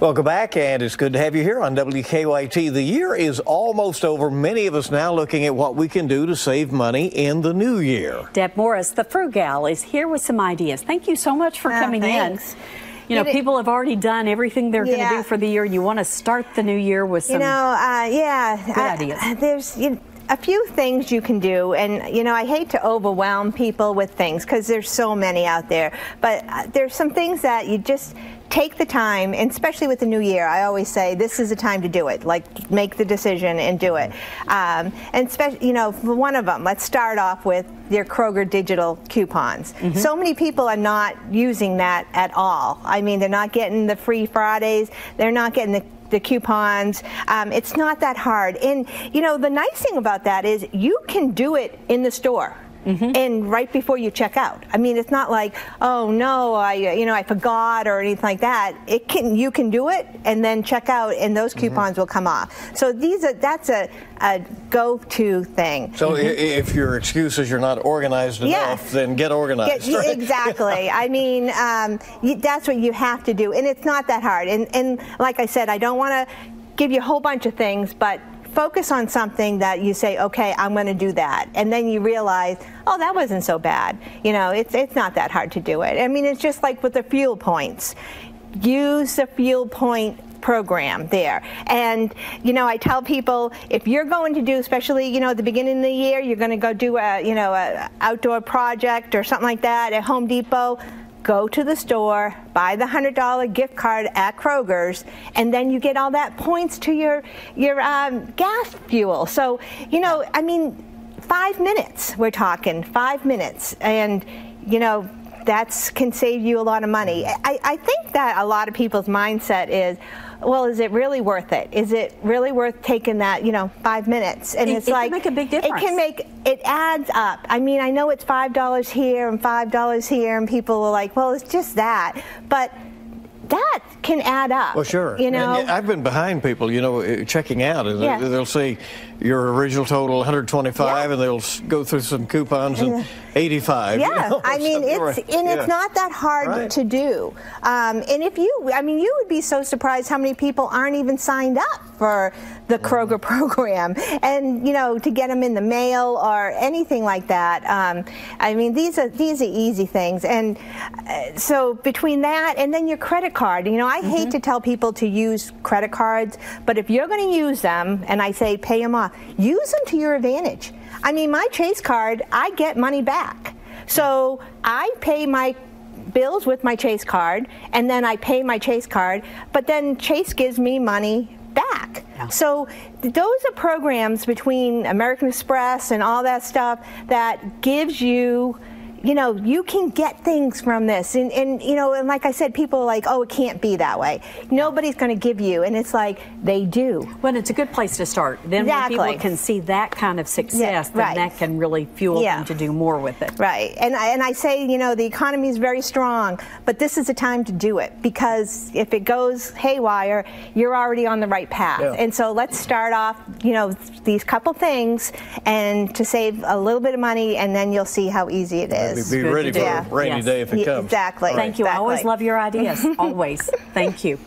Welcome back, and it's good to have you here on WKYT. The year is almost over. Many of us now looking at what we can do to save money in the new year. Deb Morris, the Fru-Gal, is here with some ideas. Thank you so much for Oh, coming thanks. in. You know, It- people have already done everything they're going to do for the year. You want to start the new year with some. You know, uh, yeah. Good I- ideas. There's you a few things you can do, and you know, I hate to overwhelm people with things because there's so many out there. But uh, there's some things that you just take the time, and especially with the new year, I always say this is the time to do it. Like make the decision and do it. Um, and spe- you know, for one of them, let's start off with your Kroger digital coupons. So many people are not using that at all. I mean, they're not getting the free Fridays. They're not getting the the coupons. Um, it's not that hard. And, you know, the nice thing about that is you can do it in the store. And right before you check out, I mean, it's not like, oh no, I, you know, I forgot or anything like that. It can, you can do it and then check out, and those coupons will come off. So these are, that's a, a go-to thing. So i if your excuse is you're not organized enough, Yes. then get organized. Yeah, right? Exactly. I mean, um, you, that's what you have to do, and it's not that hard. And, and like I said, I don't want to give you a whole bunch of things, but focus on something that you say, okay, I'm going to do that, and then you realize, oh, that wasn't so bad. You know, it's it's not that hard to do it. I mean, it's just like with the fuel points. Use the fuel point program there. And, you know, I tell people if you're going to do, especially, you know, at the beginning of the year, you're going to go do a, you know, a outdoor project or something like that at Home Depot. Go to the store, buy the hundred dollar gift card at Kroger's, and then you get all that points to your your um, gas fuel. So you know, I mean, five minutes. We're talking five minutes, and you know, that's can save you a lot of money. I, I think that a lot of people's mindset is, well, is it really worth it? Is it really worth taking that, you know, five minutes? And It- it's it can like make a big difference. It can make it adds up. I mean, I know it's five dollars here and five dollars here, and people are like, well, it's just that, but that can add up. Well, sure. You know. yeah, I've been behind people, you know, uh, checking out, and Yeah. they, will say your original total 125, Yeah. and they'll go through some coupons and 85. you Yeah, I mean it's right. and Yeah. it's not that hard Right. to do. Um, and if you, I mean, you would be so surprised how many people aren't even signed up for the Kroger program, and you know, to get them in the mail or anything like that. Um, I mean, these are these are easy things, and uh, so between that and then your credit card, you know, I hate to tell people to use credit cards, but if you're going to use them, and I say pay them off, use them to your advantage. I mean, my Chase card, I get money back. So I pay my bills with my Chase card, and then I pay my Chase card, but then Chase gives me money back. Yeah. So those are programs between American Express and all that stuff that gives you. You know, you can get things from this, and, and you know, and like I said, people are like, "Oh, it can't be that way." Nobody's going to give you, and it's like they do. Well, it's a good place to start. Then Exactly. when people can see that kind of success, then right. that can really fuel Yeah. them to do more with it. Right. And I, and I say, you know, the economy is very strong, but this is the time to do it because if it goes haywire, you're already on the right path. Yeah. And so let's start off, you know, these couple things and to save a little bit of money, and then you'll see how easy it is. Be good ready to for do. a rainy Yes. day if it Yeah, comes. exactly. All right. Thank you. I always love your ideas. always. Thank you.